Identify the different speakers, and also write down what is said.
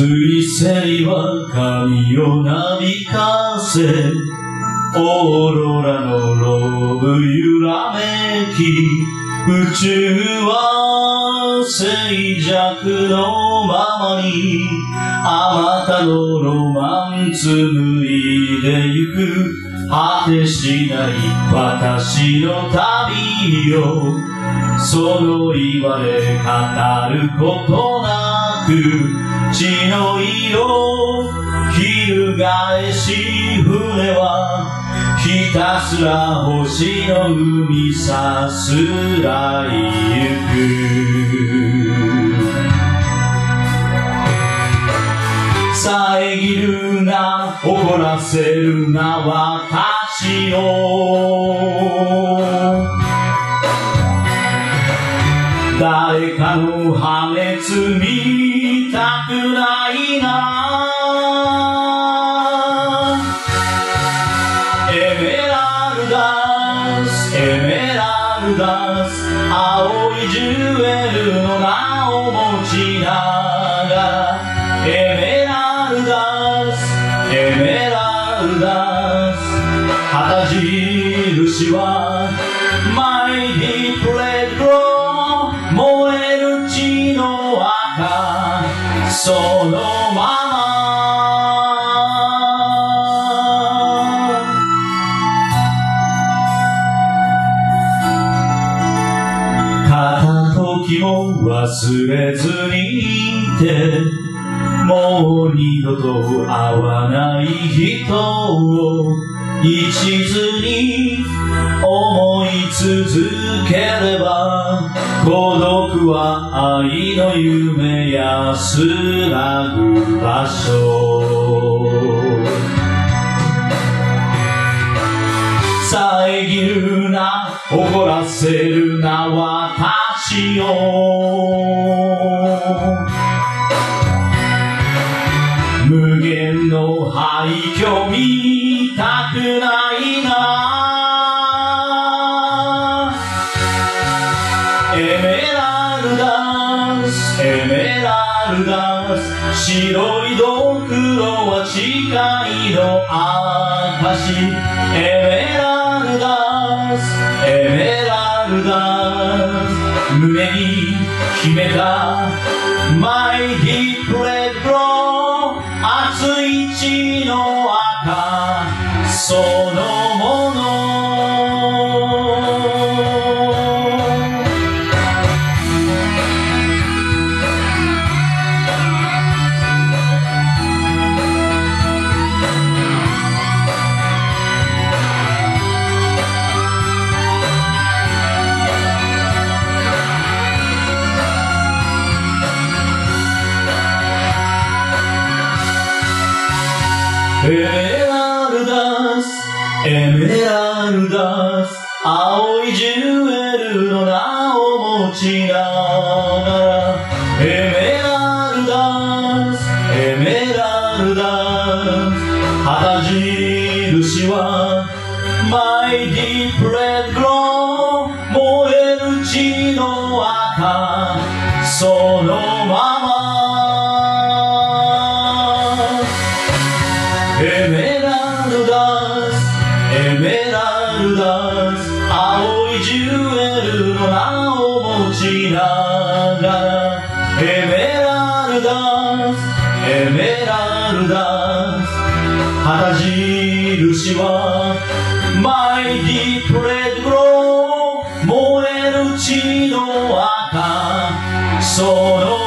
Speaker 1: 水星は髪をなびかせオーロラのローブ揺らめき宇宙は静寂のままにあまたのロマン紡いでゆく果てしない私の旅をその言われ語ることなく血の色翻し船はひたすら星の海さすらいゆく。遮るな怒らせるな私を誰かの破滅見たくないな。エメラルダスエメラルダス青いジュエルの名を持ちながら。エメラルダスエメラルダス。旗印はマイディプレッそのまま。片時も忘れずにいてもう二度と会わない人を一途に思い続ければ孤独は愛の夢安らぐ場所。遮るな怒らせるな私を。無限の廃墟見エメラルダス白いドクロは誓いの証エメラルダスエメラルダス胸に秘めたマイディプレッド。熱い血の赤。そのものエメラルダス。エメラルダス。青いジュエルの名を持ちながら。エメラルダス。エメラルダス。旗印はマイディプレッド燃える血の赤。そのまラエメラルダスエメラルダス。旗印はマイディプレッド燃える血の赤。その